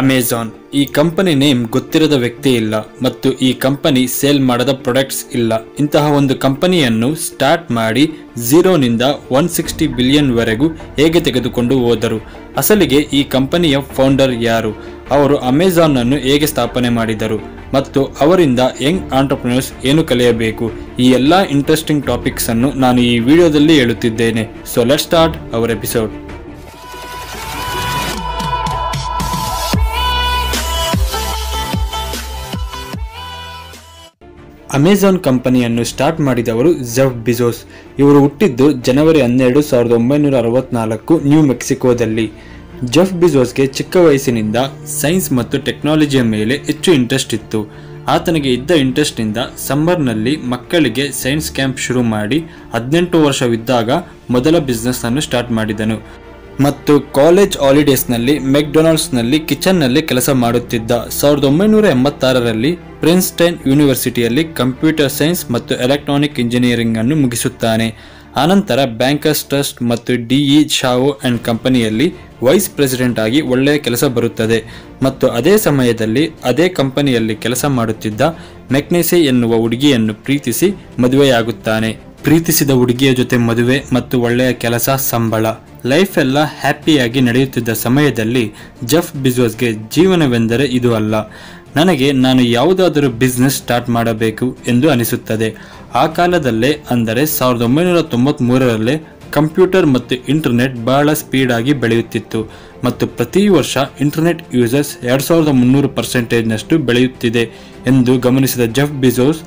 Amazon ಈ company name ಗೊತ್ತಿರದ ವ್ಯಕ್ತಿ ಇಲ್ಲ ಮತ್ತು ಈ ಕಂಪನಿ ಸೇಲ್ ಮಾಡದ ಪ್ರಾಡಕ್ಟ್ಸ್ ಇಲ್ಲ. ಇಂತಹ ಒಂದು ಕಂಪನಿಯನ್ನು ಸ್ಟಾರ್ಟ್ ಮಾಡಿ ಝೀರೋನಿಂದ ಒನ್ ಸಿಕ್ಸ್ಟಿ ಬಿಲಿಯನ್ ವರೆಗೂ ಹೇಗೆ ತೆಗೆದುಕೊಂಡು ಹೋದರು? ಅಸಲಿಗೆ ಈ ಕಂಪನಿಯ ಫೌಂಡರ್ ಯಾರು? ಅವರು ಅಮೆಜಾನ್ ಅನ್ನು ಹೇಗೆ ಸ್ಥಾಪನೆ ಮಾಡಿದರು? ಮತ್ತು ಅವರಿಂದ ಯಂಗ್ ಆಂಟರ್ಪ್ರಿನರ್ಸ್ ಏನು ಕಲಿಯಬೇಕು? ಈ ಎಲ್ಲ ಇಂಟ್ರೆಸ್ಟಿಂಗ್ ಟಾಪಿಕ್ಸ್ ಅನ್ನು ನಾನು ಈ ವಿಡಿಯೋದಲ್ಲಿ ಹೇಳುತ್ತಿದ್ದೇನೆ. So let start our episode Amazon ಕಂಪನಿಯನ್ನು ಸ್ಟಾರ್ಟ್ ಮಾಡಿದವರು ಜೆಫ್ ಬಿಜೋಸ್. ಇವರು ಹುಟ್ಟಿದ್ದು ಜನವರಿ ಹನ್ನೆರಡು ಸಾವಿರದ ಒಂಬೈನೂರ ಅರವತ್ನಾಲ್ಕು ನ್ಯೂ ಮೆಕ್ಸಿಕೋದಲ್ಲಿ. ಜೆಫ್ ಬಿಜೋಸ್ಗೆ ಚಿಕ್ಕ ವಯಸ್ಸಿನಿಂದ ಸೈನ್ಸ್ ಮತ್ತು ಟೆಕ್ನಾಲಜಿಯ ಮೇಲೆ ಹೆಚ್ಚು ಇಂಟ್ರೆಸ್ಟ್ ಇತ್ತು. ಆತನಿಗೆ ಇದ್ದ ಇಂಟ್ರೆಸ್ಟ್ನಿಂದ ಸಮ್ಮರ್ನಲ್ಲಿ ಮಕ್ಕಳಿಗೆ ಸೈನ್ಸ್ ಕ್ಯಾಂಪ್ ಶುರು ಮಾಡಿ ಹದಿನೆಂಟು ವರ್ಷವಿದ್ದಾಗ ಮೊದಲ ಬಿಸ್ನೆಸ್ ಅನ್ನು ಸ್ಟಾರ್ಟ್ ಮಾಡಿದನು. ಮತ್ತು ಕಾಲೇಜ್ ಹಾಲಿಡೇಸ್ನಲ್ಲಿ ಮೆಕ್ಡೊನಾಲ್ಡ್ಸ್ನಲ್ಲಿ ಕಿಚನ್ನಲ್ಲಿ ಕೆಲಸ ಮಾಡುತ್ತಿದ್ದ ಸಾವಿರದ ಒಂಬೈನೂರ ಎಂಬತ್ತಾರರಲ್ಲಿ ಪ್ರಿನ್ಸ್ಟೈನ್ ಯೂನಿವರ್ಸಿಟಿಯಲ್ಲಿ ಕಂಪ್ಯೂಟರ್ ಸೈನ್ಸ್ ಮತ್ತು ಎಲೆಕ್ಟ್ರಾನಿಕ್ ಇಂಜಿನಿಯರಿಂಗ್ ಅನ್ನು ಮುಗಿಸುತ್ತಾನೆ. ಆನಂತರ ಬ್ಯಾಂಕರ್ಸ್ ಟ್ರಸ್ಟ್ ಮತ್ತು ಡಿಇ ಶಾವೋ ಅಂಡ್ ಕಂಪನಿಯಲ್ಲಿ ವೈಸ್ ಪ್ರೆಸಿಡೆಂಟ್ ಆಗಿ ಒಳ್ಳೆಯ ಕೆಲಸ ಬರುತ್ತದೆ. ಮತ್ತು ಅದೇ ಸಮಯದಲ್ಲಿ ಅದೇ ಕಂಪನಿಯಲ್ಲಿ ಕೆಲಸ ಮಾಡುತ್ತಿದ್ದ ಮೆಕ್ನೆಸೆ ಎನ್ನುವ ಹುಡುಗಿಯನ್ನು ಪ್ರೀತಿಸಿ ಮದುವೆಯಾಗುತ್ತಾನೆ. ಪ್ರೀತಿಸಿದ ಹುಡುಗಿಯ ಜೊತೆ ಮದುವೆ ಮತ್ತು ಒಳ್ಳೆಯ ಕೆಲಸ, ಸಂಬಳ. ಲೈಫ್ ಎಲ್ಲ ಹ್ಯಾಪಿಯಾಗಿ ನಡೆಯುತ್ತಿದ್ದ ಸಮಯದಲ್ಲಿ ಜಫ್ ಬಿಜೋಸ್ಗೆ ಜೀವನವೆಂದರೆ ಇದು ಅಲ್ಲ. ನನಗೆ ನಾನು ಯಾವುದಾದರೂ ಬಿಸ್ನೆಸ್ ಸ್ಟಾರ್ಟ್ ಮಾಡಬೇಕು ಎಂದು ಅನಿಸುತ್ತದೆ. ಆ ಕಾಲದಲ್ಲೇ ಅಂದರೆ ಸಾವಿರದ ಒಂಬೈನೂರ ತೊಂಬತ್ಮೂರರಲ್ಲೇ ಕಂಪ್ಯೂಟರ್ ಮತ್ತು ಇಂಟರ್ನೆಟ್ ಬಹಳ ಸ್ಪೀಡಾಗಿ ಬೆಳೆಯುತ್ತಿತ್ತು ಮತ್ತು ಪ್ರತಿ ವರ್ಷ ಇಂಟರ್ನೆಟ್ ಯೂಸರ್ಸ್ ಎರಡು ಸಾವಿರದ ಮುನ್ನೂರು ಪರ್ಸೆಂಟೇಜ್ನಷ್ಟು ಬೆಳೆಯುತ್ತಿದೆ ಎಂದು ಗಮನಿಸಿದ ಜಫ್ ಬಿಜೋಸ್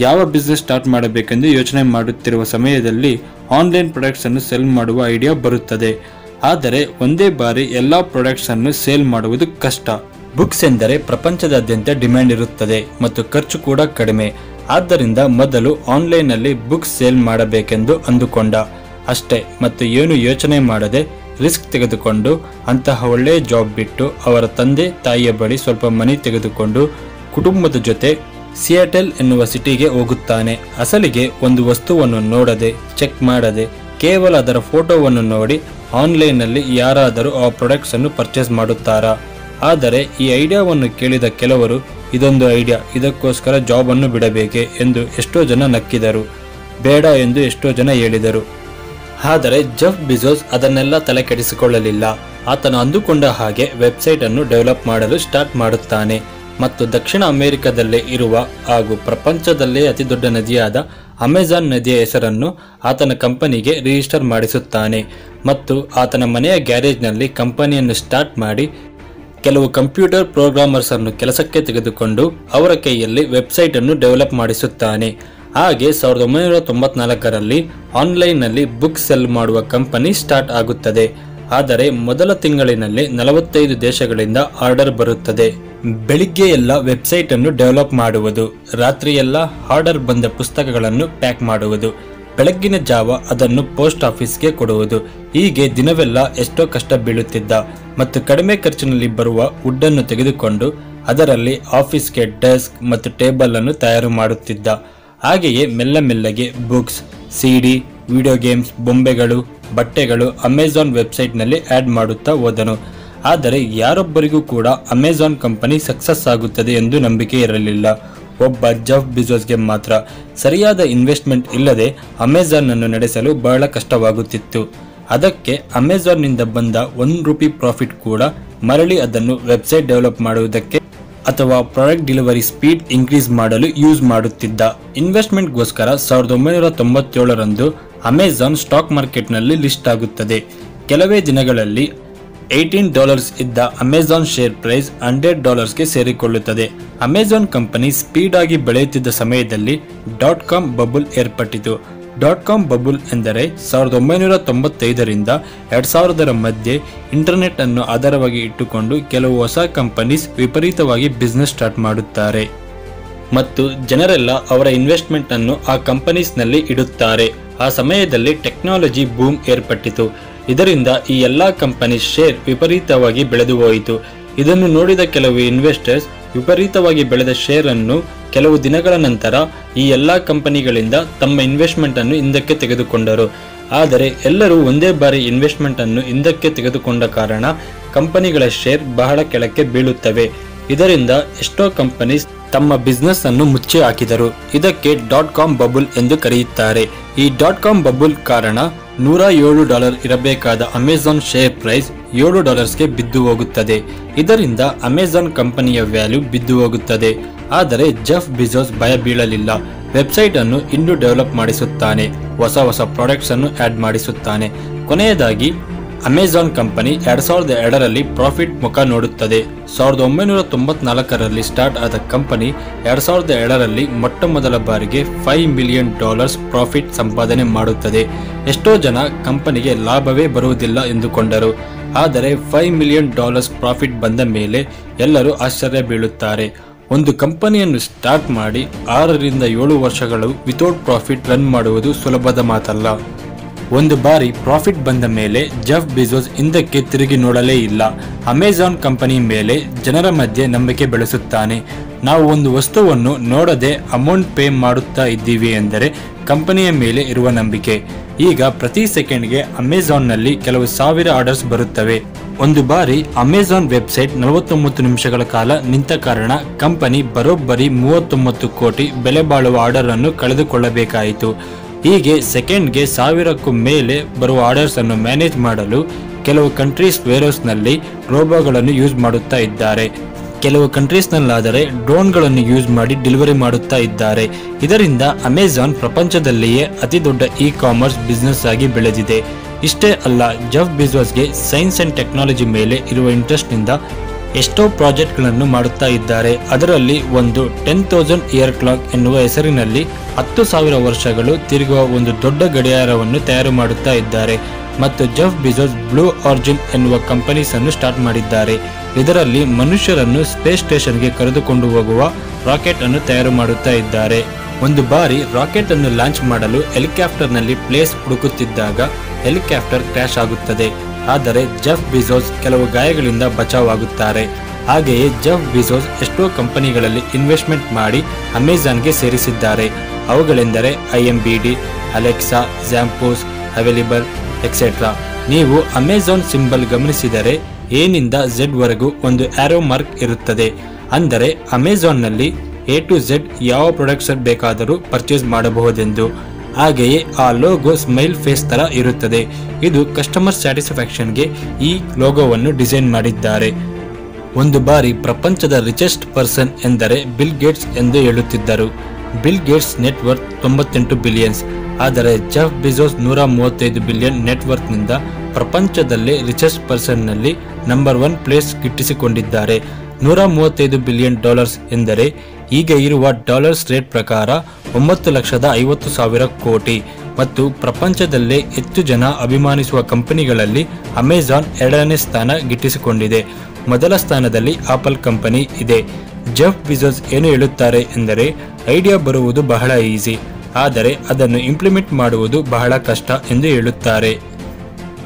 ಯಾವ ಬಿಸ್ನೆಸ್ ಸ್ಟಾರ್ಟ್ ಮಾಡಬೇಕೆಂದು ಯೋಚನೆ ಮಾಡುತ್ತಿರುವ ಸಮಯದಲ್ಲಿ ಆನ್ಲೈನ್ ಪ್ರಾಡಕ್ಟ್ಸ್ ಅನ್ನು ಸೆಲ್ ಮಾಡುವ ಐಡಿಯಾ ಬರುತ್ತದೆ. ಆದರೆ ಒಂದೇ ಬಾರಿ ಎಲ್ಲ ಪ್ರಾಡಕ್ಟ್ಸ್ ಅನ್ನು ಸೇಲ್ ಮಾಡುವುದು ಕಷ್ಟ. ಬುಕ್ಸ್ ಎಂದರೆ ಪ್ರಪಂಚದಾದ್ಯಂತ ಡಿಮ್ಯಾಂಡ್ ಇರುತ್ತದೆ ಮತ್ತು ಖರ್ಚು ಕೂಡ ಕಡಿಮೆ. ಆದ್ದರಿಂದ ಮೊದಲು ಆನ್ಲೈನ್ನಲ್ಲಿ ಬುಕ್ಸ್ ಸೇಲ್ ಮಾಡಬೇಕೆಂದು ಅಂದುಕೊಂಡ. ಅಷ್ಟೇ, ಮತ್ತು ಏನು ಯೋಚನೆ ಮಾಡದೆ ರಿಸ್ಕ್ ತೆಗೆದುಕೊಂಡು ಅಂತಹ ಒಳ್ಳೆಯ ಜಾಬ್ ಬಿಟ್ಟು ಅವರ ತಂದೆ ತಾಯಿಯ ಬಳಿ ಸ್ವಲ್ಪ ಮನಿ ತೆಗೆದುಕೊಂಡು ಕುಟುಂಬದ ಜೊತೆ ಸಿಯಾಟೆಲ್ ಎನ್ನುವ ಸಿಟಿಗೆ ಹೋಗುತ್ತಾನೆ. ಅಸಲಿಗೆ ಒಂದು ವಸ್ತುವನ್ನು ನೋಡದೆ, ಚೆಕ್ ಮಾಡದೆ, ಕೇವಲ ಅದರ ಫೋಟೋವನ್ನು ನೋಡಿ ಆನ್ಲೈನ್ನಲ್ಲಿ ಯಾರಾದರೂ ಆ ಪ್ರಾಡಕ್ಟ್ಸ್ ಅನ್ನು ಪರ್ಚೇಸ್ ಮಾಡುತ್ತಾರಾ? ಆದರೆ ಈ ಐಡಿಯಾವನ್ನು ಕೇಳಿದ ಕೆಲವರು, ಇದೊಂದು ಐಡಿಯಾ, ಇದಕ್ಕೋಸ್ಕರ ಜಾಬ್ ಅನ್ನು ಬಿಡಬೇಕೆ? ಎಂದು ಎಷ್ಟೋ ಜನ ನಕ್ಕಿದರು. ಬೇಡ ಎಂದು ಎಷ್ಟೋ ಜನ ಹೇಳಿದರು. ಆದರೆ ಜಫ್ ಬಿಜೋಸ್ ಅದನ್ನೆಲ್ಲ ತಲೆ ಕೆಡಿಸಿಕೊಳ್ಳಲಿಲ್ಲ ಆತನು ಅಂದುಕೊಂಡ ಹಾಗೆ ವೆಬ್ಸೈಟ್ ಅನ್ನು ಡೆವಲಪ್ ಮಾಡಲು ಸ್ಟಾರ್ಟ್ ಮಾಡುತ್ತಾನೆ. ಮತ್ತು ದಕ್ಷಿಣ ಅಮೆರಿಕದಲ್ಲೇ ಇರುವ ಹಾಗೂ ಪ್ರಪಂಚದಲ್ಲೇ ಅತಿದೊಡ್ಡ ನದಿಯಾದ ಅಮೆಜಾನ್ ನದಿಯ ಹೆಸರನ್ನು ಆತನ ಕಂಪನಿಗೆ ರಿಜಿಸ್ಟರ್ ಮಾಡಿಸುತ್ತಾನೆ ಮತ್ತು ಆತನ ಮನೆಯ ಗ್ಯಾರೇಜ್ನಲ್ಲಿ ಕಂಪನಿಯನ್ನು ಸ್ಟಾರ್ಟ್ ಮಾಡಿ ಕೆಲವು ಕಂಪ್ಯೂಟರ್ ಪ್ರೋಗ್ರಾಮರ್ಸ್ ಅನ್ನು ಕೆಲಸಕ್ಕೆ ತೆಗೆದುಕೊಂಡು ಅವರ ಕೈಯಲ್ಲಿ ವೆಬ್ಸೈಟ್ ಅನ್ನು ಡೆವಲಪ್ ಮಾಡಿಸುತ್ತಾನೆ. ಹಾಗೆ ಸಾವಿರದ ಒಂಬೈನೂರ ತೊಂಬತ್ನಾಲ್ಕರಲ್ಲಿ ಆನ್ಲೈನ್ನಲ್ಲಿ ಬುಕ್ ಸೆಲ್ ಮಾಡುವ ಕಂಪನಿ ಸ್ಟಾರ್ಟ್ ಆಗುತ್ತದೆ. ಆದರೆ ಮೊದಲ ತಿಂಗಳಿನಲ್ಲಿ ನಲವತ್ತೈದು ದೇಶಗಳಿಂದ ಆರ್ಡರ್ ಬರುತ್ತದೆ. ಬೆಳಿಗ್ಗೆ ಎಲ್ಲ ವೆಬ್ಸೈಟ್ ಅನ್ನು ಡೆವಲಪ್ ಮಾಡುವುದು, ರಾತ್ರಿಯೆಲ್ಲ ಆರ್ಡರ್ ಬಂದ ಪುಸ್ತಕಗಳನ್ನು ಪ್ಯಾಕ್ ಮಾಡುವುದು, ಬೆಳಗ್ಗಿನ ಜಾವ ಅದನ್ನು ಪೋಸ್ಟ್ ಆಫೀಸ್ಗೆ ಕೊಡುವುದು. ಹೀಗೆ ದಿನವೆಲ್ಲ ಎಷ್ಟೋ ಕಷ್ಟ ಬೀಳುತ್ತಿದ್ದ ಮತ್ತು ಕಡಿಮೆ ಖರ್ಚಿನಲ್ಲಿ ಬರುವ ವುಡ್ಡನ್ನು ತೆಗೆದುಕೊಂಡು ಅದರಲ್ಲಿ ಆಫೀಸ್ಗೆ ಡೆಸ್ಕ್ ಮತ್ತು ಟೇಬಲ್ ಅನ್ನು ತಯಾರು ಮಾಡುತ್ತಿದ್ದ. ಹಾಗೆಯೇ ಮೆಲ್ಲ ಮೆಲ್ಲಗೆ ಬುಕ್ಸ್, ಸಿಡಿ, ವಿಡಿಯೋ ಗೇಮ್ಸ್, ಬೊಂಬೆಗಳು, ಬಟ್ಟೆಗಳು ಅಮೆಜಾನ್ ವೆಬ್ಸೈಟ್ನಲ್ಲಿ ಆ್ಯಡ್ ಮಾಡುತ್ತಾ ಹೋದನು. ಆದರೆ ಯಾರೊಬ್ಬರಿಗೂ ಕೂಡ ಅಮೆಜಾನ್ ಕಂಪನಿ ಸಕ್ಸಸ್ ಆಗುತ್ತದೆ ಎಂದು ನಂಬಿಕೆ ಇರಲಿಲ್ಲ. ಒಬ್ಬ ಜಫ್ ಬಿಜೋಸ್ಗೆ ಮಾತ್ರ ಸರಿಯಾದ ಇನ್ವೆಸ್ಟ್ಮೆಂಟ್ ಇಲ್ಲದೆ ಅಮೆಜಾನ್ ಅನ್ನು ನಡೆಸಲು ಬಹಳ ಕಷ್ಟವಾಗುತ್ತಿತ್ತು. ಅದಕ್ಕೆ ಅಮೆಜಾನ್ನಿಂದ ಬಂದ ಒನ್ ರುಪಿ ಪ್ರಾಫಿಟ್ ಕೂಡ ಮರಳಿ ಅದನ್ನು ವೆಬ್ಸೈಟ್ ಡೆವಲಪ್ ಮಾಡುವುದಕ್ಕೆ ಅಥವಾ ಪ್ರಾಡಕ್ಟ್ ಡೆಲಿವರಿ ಸ್ಪೀಡ್ ಇನ್ಕ್ರೀಸ್ ಮಾಡಲು ಯೂಸ್ ಮಾಡುತ್ತಿದ್ದ. ಇನ್ವೆಸ್ಟ್ಮೆಂಟ್ಗೋಸ್ಕರ ಸಾವಿರದ ಒಂಬೈನೂರ ತೊಂಬತ್ತೇಳರಂದು ಅಮೆಜಾನ್ ಸ್ಟಾಕ್ ಮಾರ್ಕೆಟ್ನಲ್ಲಿ ಲಿಸ್ಟ್ ಆಗುತ್ತದೆ. ಕೆಲವೇ ದಿನಗಳಲ್ಲಿ ಏಯ್ಟೀನ್ ಡಾಲರ್ಸ್ ಇದ್ದ ಅಮೆಜಾನ್ ಶೇರ್ ಪ್ರೈಸ್ ಹಂಡ್ರೆಡ್ ಡಾಲರ್ಸ್ಗೆ ಸೇರಿಕೊಳ್ಳುತ್ತದೆ. ಅಮೆಜಾನ್ ಕಂಪನಿ ಸ್ಪೀಡ್ ಆಗಿ ಬೆಳೆಯುತ್ತಿದ್ದ ಸಮಯದಲ್ಲಿ ಡಾಟ್ ಕಾಮ್ ಬಬುಲ್ ಏರ್ಪಟ್ಟಿತು. ಡಾಟ್ ಕಾಮ್ ಬಬುಲ್ ಎಂದರೆ ಸಾವಿರದ ಒಂಬೈನೂರ ತೊಂಬತ್ತೈದರಿಂದ ಎರಡು ಸಾವಿರದರ ಮಧ್ಯೆ ಇಂಟರ್ನೆಟ್ ಅನ್ನು ಆಧಾರವಾಗಿ ಇಟ್ಟುಕೊಂಡು ಕೆಲವು ಹೊಸ ಕಂಪನೀಸ್ ವಿಪರೀತವಾಗಿ ಬಿಸ್ನೆಸ್ ಸ್ಟಾರ್ಟ್ ಮಾಡುತ್ತಾರೆ. ಮತ್ತು ಜನರೆಲ್ಲ ಅವರ ಇನ್ವೆಸ್ಟ್ಮೆಂಟ್ ಅನ್ನು ಆ ಕಂಪನೀಸ್ನಲ್ಲಿ ಇಡುತ್ತಾರೆ. ಆ ಸಮಯದಲ್ಲಿ ಟೆಕ್ನಾಲಜಿ ಬೂಮ್ ಏರ್ಪಟ್ಟಿತು. ಇದರಿಂದ ಈ ಎಲ್ಲ ಕಂಪನಿ ಶೇರ್ ವಿಪರೀತವಾಗಿ ಬೆಳೆದು ಹೋಯಿತು. ಇದನ್ನು ನೋಡಿದ ಕೆಲವು ಇನ್ವೆಸ್ಟರ್ಸ್ ವಿಪರೀತವಾಗಿ ಬೆಳೆದ ಶೇರ್ ಅನ್ನು ಕೆಲವು ದಿನಗಳ ನಂತರ ಈ ಎಲ್ಲ ಕಂಪನಿಗಳಿಂದ ತಮ್ಮ ಇನ್ವೆಸ್ಟ್ಮೆಂಟ್ ಅನ್ನು ಹಿಂದಕ್ಕೆ ತೆಗೆದುಕೊಂಡರು. ಆದರೆ ಎಲ್ಲರೂ ಒಂದೇ ಬಾರಿ ಇನ್ವೆಸ್ಟ್ಮೆಂಟ್ ಅನ್ನು ಹಿಂದಕ್ಕೆ ತೆಗೆದುಕೊಂಡ ಕಾರಣ ಕಂಪನಿಗಳ ಶೇರ್ ಬಹಳ ಕೆಳಕ್ಕೆ ಬೀಳುತ್ತವೆ. ಇದರಿಂದ ಎಷ್ಟೋ ಕಂಪನೀಸ್ ತಮ್ಮ ಬಿಸ್ನೆಸ್ ಅನ್ನು ಮುಚ್ಚಿ ಹಾಕಿದರು. ಇದಕ್ಕೆ ಡಾಟ್ ಕಾಮ್ ಬಬುಲ್ ಎಂದು ಕರೆಯುತ್ತಾರೆ. ಈ ಡಾಟ್ ಕಾಮ್ ಬಬುಲ್ ಕಾರಣ ನೂರ ಏಳು ಡಾಲರ್ ಇರಬೇಕಾದ ಅಮೆಜಾನ್ ಶೇರ್ ಪ್ರೈಸ್ ಏಳು ಡಾಲರ್ಸ್ಗೆ ಬಿದ್ದು ಹೋಗುತ್ತದೆ. ಇದರಿಂದ ಅಮೆಜಾನ್ ಕಂಪನಿಯ ವ್ಯಾಲ್ಯೂ ಬಿದ್ದು ಹೋಗುತ್ತದೆ. ಆದರೆ ಜೆಫ್ ಬಿಜೋಸ್ ಭಯ ಬೀಳಲಿಲ್ಲ. ವೆಬ್ಸೈಟ್ ಅನ್ನು ಇನ್ನೂ ಡೆವಲಪ್ ಮಾಡಿಸುತ್ತಾನೆ. ಹೊಸ ಹೊಸ ಪ್ರಾಡಕ್ಟ್ಸ್ ಅನ್ನು ಆಡ್ ಮಾಡಿಸುತ್ತಾನೆ. ಕೊನೆಯದಾಗಿ ಅಮೆಜಾನ್ ಕಂಪನಿ ಎರಡ್ ಸಾವಿರದ ಎರಡರಲ್ಲಿ ಪ್ರಾಫಿಟ್ ಮುಖ ನೋಡುತ್ತದೆ. ಸಾವಿರದ ಒಂಬೈನೂರ ತೊಂಬತ್ನಾಲ್ಕರಲ್ಲಿ ಸ್ಟಾರ್ಟ್ ಆದ ಕಂಪನಿ ಎರಡ್ ಸಾವಿರದ ಎರಡರಲ್ಲಿ ಮೊಟ್ಟ ಮೊದಲ ಬಾರಿಗೆ ಫೈವ್ ಮಿಲಿಯನ್ ಡಾಲರ್ಸ್ ಪ್ರಾಫಿಟ್ ಸಂಪಾದನೆ ಮಾಡುತ್ತದೆ. ಎಷ್ಟೋ ಜನ ಕಂಪನಿಗೆ ಲಾಭವೇ ಬರುವುದಿಲ್ಲ ಎಂದುಕೊಂಡರು. ಆದರೆ ಫೈವ್ ಮಿಲಿಯನ್ ಡಾಲರ್ಸ್ ಪ್ರಾಫಿಟ್ ಬಂದ ಮೇಲೆ ಎಲ್ಲರೂ ಆಶ್ಚರ್ಯ ಬೀಳುತ್ತಾರೆ. ಒಂದು ಕಂಪನಿಯನ್ನು ಸ್ಟಾರ್ಟ್ ಮಾಡಿ ಆರರಿಂದ ಏಳು ವರ್ಷಗಳು ವಿತೌಟ್ ಪ್ರಾಫಿಟ್ ರನ್ ಮಾಡುವುದು ಸುಲಭದ ಮಾತಲ್ಲ. ಒಂದು ಬಾರಿ ಪ್ರಾಫಿಟ್ ಬಂದ ಮೇಲೆ ಜಫ್ ಬಿಜೋಸ್ ಹಿಂದಕ್ಕೆ ತಿರುಗಿ ನೋಡಲೇ ಇಲ್ಲ. ಅಮೆಜಾನ್ ಕಂಪನಿ ಮೇಲೆ ಜನರ ಮಧ್ಯೆ ನಂಬಿಕೆ ಬೆಳೆಸುತ್ತಾನೆ. ನಾವು ಒಂದು ವಸ್ತುವನ್ನು ನೋಡದೆ ಅಮೌಂಟ್ ಪೇ ಮಾಡುತ್ತಾ ಇದ್ದೀವಿ ಎಂದರೆ ಕಂಪನಿಯ ಮೇಲೆ ಇರುವ ನಂಬಿಕೆ. ಈಗ ಪ್ರತಿ ಸೆಕೆಂಡ್ಗೆ ಅಮೆಜಾನ್ನಲ್ಲಿ ಕೆಲವು ಸಾವಿರ ಆರ್ಡರ್ಸ್ ಬರುತ್ತವೆ. ಒಂದು ಬಾರಿ ಅಮೆಜಾನ್ ವೆಬ್ಸೈಟ್ ನಲವತ್ತೊಂಬತ್ತು ನಿಮಿಷಗಳ ಕಾಲ ನಿಂತ ಕಾರಣ ಕಂಪನಿ ಬರೋಬ್ಬರಿ ಮೂವತ್ತೊಂಬತ್ತು ಕೋಟಿ ಬೆಲೆ ಬಾಳುವ ಆರ್ಡರ್ ಅನ್ನು ಕಳೆದುಕೊಳ್ಳಬೇಕಾಯಿತು. ಹೀಗೆ ಸೆಕೆಂಡ್ಗೆ ಸಾವಿರಕ್ಕೂ ಮೇಲೆ ಬರುವ ಆರ್ಡರ್ಸ್ ಅನ್ನು ಮ್ಯಾನೇಜ್ ಮಾಡಲು ಕೆಲವು ಕಂಟ್ರೀಸ್ ವೇರೋಸ್ನಲ್ಲಿ ರೋಬೋಗಳನ್ನು ಯೂಸ್ ಮಾಡುತ್ತಾ ಇದ್ದಾರೆ. ಕೆಲವು ಕಂಟ್ರೀಸ್ನಲ್ಲಾದರೆ ಡ್ರೋನ್ಗಳನ್ನು ಯೂಸ್ ಮಾಡಿ ಡೆಲಿವರಿ ಮಾಡುತ್ತಾ ಇದ್ದಾರೆ. ಇದರಿಂದ ಅಮೆಜಾನ್ ಪ್ರಪಂಚದಲ್ಲಿಯೇ ಅತಿ ದೊಡ್ಡ ಇ ಕಾಮರ್ಸ್ ಬಿಸ್ನೆಸ್ ಆಗಿ ಬೆಳೆದಿದೆ. ಇಷ್ಟೇ ಅಲ್ಲ ಜಫ್ ಬಿಸ್ನೆಸ್ಗೆ ಸೈನ್ಸ್ ಅಂಡ್ ಟೆಕ್ನಾಲಜಿ ಮೇಲೆ ಇರುವ ಇಂಟ್ರೆಸ್ಟ್ನಿಂದ ಎಷ್ಟೋ ಪ್ರಾಜೆಕ್ಟ್ಗಳನ್ನು ಮಾಡುತ್ತಾ ಇದ್ದಾರೆ. ಅದರಲ್ಲಿ ಒಂದು ಟೆನ್ ತೌಸಂಡ್ ಇಯರ್ ಕ್ಲಾಕ್ ಎನ್ನುವ ಹೆಸರಿನಲ್ಲಿ ಹತ್ತು ಸಾವಿರ ವರ್ಷಗಳು ತಿರುಗುವ ಒಂದು ದೊಡ್ಡ ಗಡಿಯಾರವನ್ನು ತಯಾರು ಮಾಡುತ್ತಾ ಇದ್ದಾರೆ. ಮತ್ತು ಜಫ್ ಬಿಜೋಸ್ ಬ್ಲೂ ಆರ್ಜಿನ್ ಎನ್ನುವ ಕಂಪನೀಸ್ ಅನ್ನು ಸ್ಟಾರ್ಟ್ ಮಾಡಿದ್ದಾರೆ. ಇದರಲ್ಲಿ ಮನುಷ್ಯರನ್ನು ಸ್ಪೇಸ್ ಸ್ಟೇಷನ್ಗೆ ಕರೆದುಕೊಂಡು ಹೋಗುವ ರಾಕೆಟ್ ಅನ್ನು ತಯಾರು ಮಾಡುತ್ತಾ ಇದ್ದಾರೆ. ಒಂದು ಬಾರಿ ರಾಕೆಟ್ ಅನ್ನು ಲಾಂಚ್ ಮಾಡಲು ಹೆಲಿಕಾಪ್ಟರ್ನಲ್ಲಿ ಪ್ಲೇಸ್ ಹುಡುಕುತ್ತಿದ್ದಾಗ ಹೆಲಿಕಾಪ್ಟರ್ ಕ್ರ್ಯಾಶ್ ಆಗುತ್ತದೆ. ಆದರೆ ಜೆಫ್ ಬಿಜೋಸ್ ಕೆಲವು ಗಾಯಗಳಿಂದ ಬಚಾವಾಗುತ್ತಾರೆ. ಹಾಗೆಯೇ ಜೆಫ್ ಬಿಜೋಸ್ ಎಷ್ಟೋ ಕಂಪನಿಗಳಲ್ಲಿ ಇನ್ವೆಸ್ಟ್ಮೆಂಟ್ ಮಾಡಿ ಅಮೆಜಾನ್ಗೆ ಸೇರಿಸಿದ್ದಾರೆ. ಅವುಗಳೆಂದರೆ I M B D, Alexa, Zappos, available etcetera ನೀವು ಅಮೆಜಾನ್ ಸಿಂಬಲ್ ಗಮನಿಸಿದರೆ ಏನಿಂದ ಝೆಡ್ ವರೆಗೂ ಒಂದು ಆರೋ ಮಾರ್ಕ್ ಇರುತ್ತದೆ. ಅಂದರೆ ಅಮೆಜಾನ್ನಲ್ಲಿ ಎ ಟು ಝೆಡ್ ಯಾವ ಪ್ರೊಡಕ್ಟ್ಸ್ ಬೇಕಾದರೂ ಪರ್ಚೇಸ್ ಮಾಡಬಹುದೆಂದು. ಹಾಗೆಯೇ ಆ ಲೋಗೋ ಸ್ಮೈಲ್ ಫೇಸ್ ತರ ಇರುತ್ತದೆ. ಇದು ಕಸ್ಟಮರ್ ಸ್ಯಾಟಿಸ್ಫ್ಯಾಕ್ಷನ್ಗೆ ಈ ಲೋಗೋವನ್ನು ಡಿಸೈನ್ ಮಾಡಿದ್ದಾರೆ. ಒಂದು ಬಾರಿ ಪ್ರಪಂಚದ ರಿಚೆಸ್ಟ್ ಪರ್ಸನ್ ಎಂದರೆ ಬಿಲ್ ಗೇಟ್ಸ್ ಎಂದು ಹೇಳುತ್ತಿದ್ದರು. ಬಿಲ್ ಗೇಟ್ಸ್ ನೆಟ್ವರ್ಕ್ ತೊಂಬತ್ತೆಂಟು ಬಿಲಿಯನ್ಸ್ ಆದರೆ ಜೆಫ್ ಬಿಜೋಸ್ ನೂರ ಮೂವತ್ತೈದು ಬಿಲಿಯನ್ ನೆಟ್ವರ್ಕ್ನಿಂದ ಪ್ರಪಂಚದಲ್ಲೇ ರಿಚೆಸ್ಟ್ ಪರ್ಸನ್ನಲ್ಲಿ ನಂಬರ್ ಒನ್ ಪ್ಲೇಸ್ ಗಿಟ್ಟಿಸಿಕೊಂಡಿದ್ದಾರೆ. ನೂರ ಮೂವತ್ತೈದು ಬಿಲಿಯನ್ ಡಾಲರ್ಸ್ ಎಂದರೆ ಈಗ ಇರುವ ಡಾಲರ್ಸ್ ರೇಟ್ ಪ್ರಕಾರ ಒಂಬತ್ತು ಲಕ್ಷದ ಐವತ್ತು ಸಾವಿರ ಕೋಟಿ. ಮತ್ತು ಪ್ರಪಂಚದಲ್ಲೇ ಹೆಚ್ಚು ಜನ ಅಭಿಮಾನಿಸುವ ಕಂಪನಿಗಳಲ್ಲಿ ಅಮೆಜಾನ್ ಎರಡನೇ ಸ್ಥಾನ ಗಿಟ್ಟಿಸಿಕೊಂಡಿದೆ. ಮೊದಲ ಸ್ಥಾನದಲ್ಲಿ ಆಪಲ್ ಕಂಪನಿ ಇದೆ. ಜೆಫ್ ಬಿಜೋಸ್ ಏನು ಹೇಳುತ್ತಾರೆ ಎಂದರೆ, ಐಡಿಯಾ ಬರುವುದು ಬಹಳ ಈಸಿ, ಆದರೆ ಅದನ್ನು ಇಂಪ್ಲಿಮೆಂಟ್ ಮಾಡುವುದು ಬಹಳ ಕಷ್ಟ ಎಂದು ಹೇಳುತ್ತಾರೆ.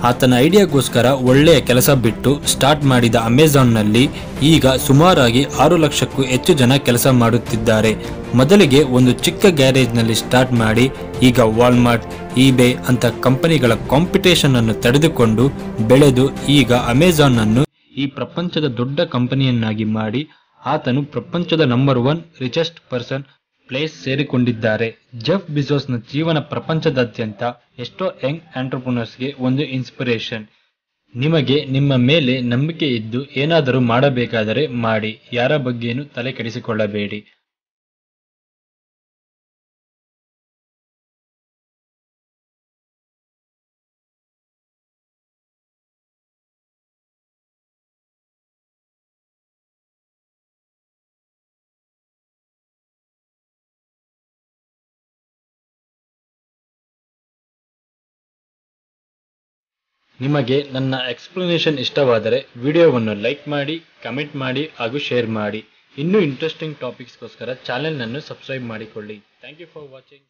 ಆತನ ಐಡಿಯಾಗೋಸ್ಕರ ಒಳ್ಳೆಯ ಕೆಲಸ ಬಿಟ್ಟು ಸ್ಟಾರ್ಟ್ ಮಾಡಿದ ಅಮೆಜಾನ್ನಲ್ಲಿ ಈಗ ಸುಮಾರಾಗಿ ಆರು ಲಕ್ಷಕ್ಕೂ ಹೆಚ್ಚು ಜನ ಕೆಲಸ ಮಾಡುತ್ತಿದ್ದಾರೆ. ಮೊದಲಿಗೆ ಒಂದು ಚಿಕ್ಕ ಗ್ಯಾರೇಜ್ನಲ್ಲಿ ಸ್ಟಾರ್ಟ್ ಮಾಡಿ ಈಗ ವಾಲ್ಮಾರ್ಟ್ ಇಬೇ ಅಂತ ಕಂಪನಿಗಳ ಕಾಂಪಿಟೇಷನ್ ಅನ್ನು ತಡೆದುಕೊಂಡು ಬೆಳೆದು ಈಗ ಅಮೆಜಾನ್ ಅನ್ನು ಈ ಪ್ರಪಂಚದ ದೊಡ್ಡ ಕಂಪನಿಯನ್ನಾಗಿ ಮಾಡಿ ಆತನು ಪ್ರಪಂಚದ number one richest person place ಸೇರಿಕೊಂಡಿದ್ದಾರೆ. Jeff ಬಿಸೋಸ್ನ ಜೀವನ ಪ್ರಪಂಚದಾದ್ಯಂತ ಎಷ್ಟೋ ಯಂಗ್ ಆಂಟರ್ಪ್ರಿನರ್ಸ್ಗೆ ಒಂದು ಇನ್ಸ್ಪಿರೇಷನ್. ನಿಮಗೆ ನಿಮ್ಮ ಮೇಲೆ ನಂಬಿಕೆ ಇದ್ದು ಏನಾದರೂ ಮಾಡಬೇಕಾದರೆ ಮಾಡಿ. ಯಾರ ಬಗ್ಗೆನೂ ತಲೆ ಕೆಡಿಸಿಕೊಳ್ಳಬೇಡಿ. ನಿಮಗೆ ನನ್ನ ಎಕ್ಸ್ಪ್ಲನೇಷನ್ ಇಷ್ಟವಾದರೆ ವಿಡಿಯೋವನ್ನು ಲೈಕ್ ಮಾಡಿ ಕಮೆಂಟ್ ಮಾಡಿ ಹಾಗೂ ಶೇರ್ ಮಾಡಿ. ಇನ್ನೂ ಇಂಟ್ರೆಸ್ಟಿಂಗ್ ಟಾಪಿಕ್ಸ್ಗೋಸ್ಕರ ಚಾನೆಲ್ನನ್ನು ಸಬ್ಸ್ಕ್ರೈಬ್ ಮಾಡಿಕೊಳ್ಳಿ. Thank you for watching